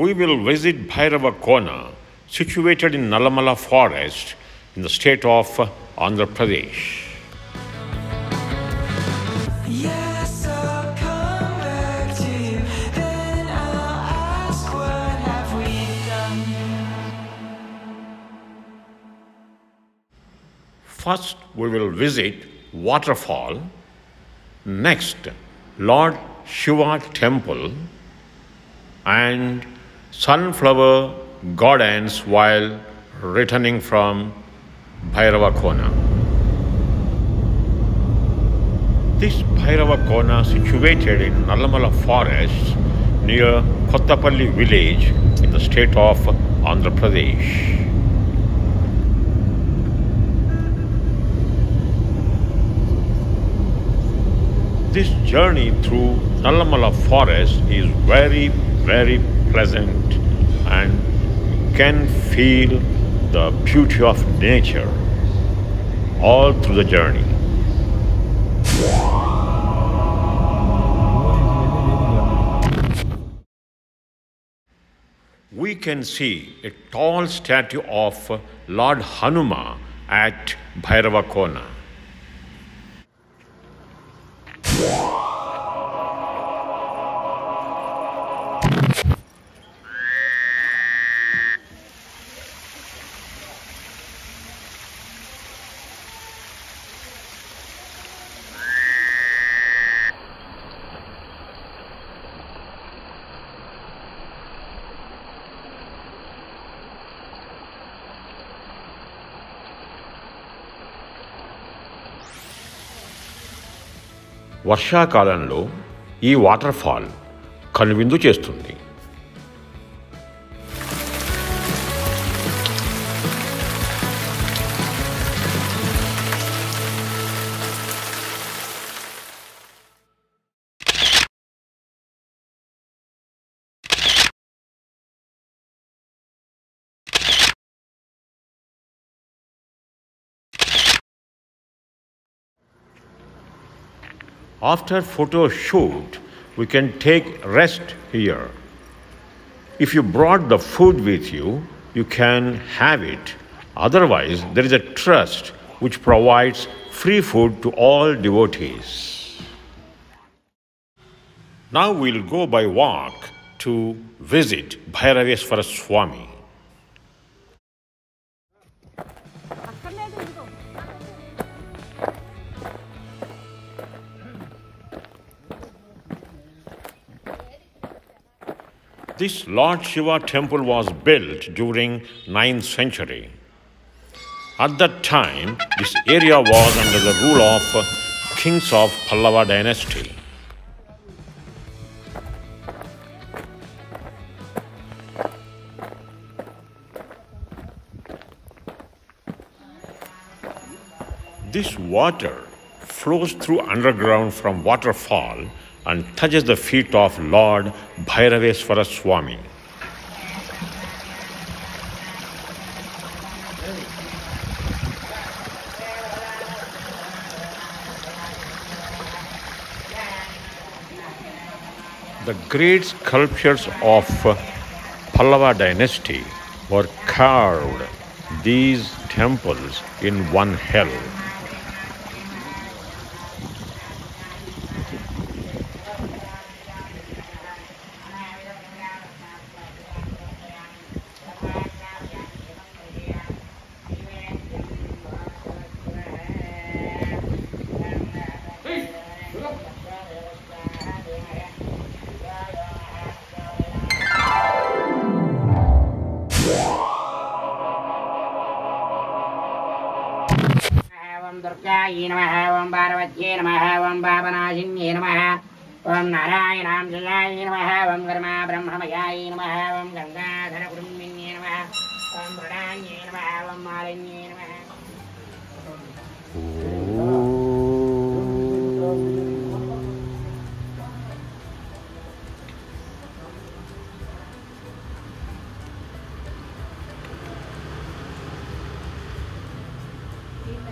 we will visit Bhairava Kona, situated in Nallamala forest in the state of Andhra Pradesh. Yes, I'll come back to you. Then I'll ask, what have we done? First, we will visit waterfall. Next, Lord Shiva temple and sunflower gardens while returning from Bhairava Kona. This Bhairava Kona situated in Nallamala forest near Kothapalli village in the state of Andhra Pradesh. This journey through Nallamala forest is very, very pleasant and can feel the beauty of nature all through the journey. We can see a tall statue of Lord Hanuma at Bhairava Kona. వర్షాకాలంలో ఈ water fall కనువిందు చేస్తుంది. After photo shoot, we can take rest here. If you brought the food with you, you can have it. Otherwise, there is a trust which provides free food to all devotees. Now we'll go by walk to visit Bhairaveswara Swami. This Lord Shiva temple was built during 9th century. At that time, this area was under the rule of kings of Pallava dynasty. This water flows through underground from waterfall and touches the feet of Lord Bhairaveswara Swami. The great sculptures of Pallava dynasty were carved these temples in one hell. दुर्गायै नमः ॐ पार्वत्यै नमः ॐ पापनाशिन्यै नमः ॐ नारायणांशयाय नमः ॐ कर्मा ब्रह्ममयाय नमः ॐ गङ्गाधरकुटुम्बिन्ये नमः ॐ मृडान्ये नमः ॐ मालिन्ये नमः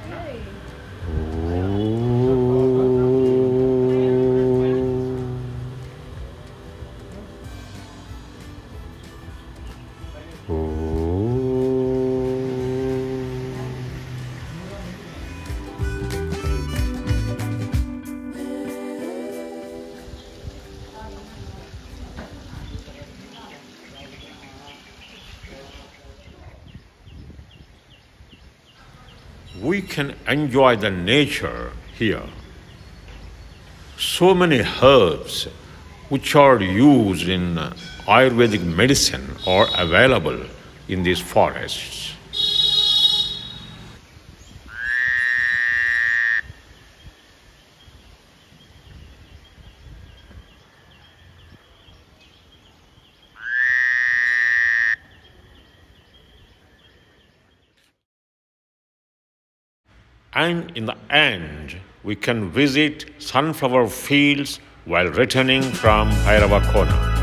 Hey. We can enjoy the nature here. So many herbs which are used in Ayurvedic medicine are available in these forests. And in the end, we can visit sunflower fields while returning from Bhairava Kona.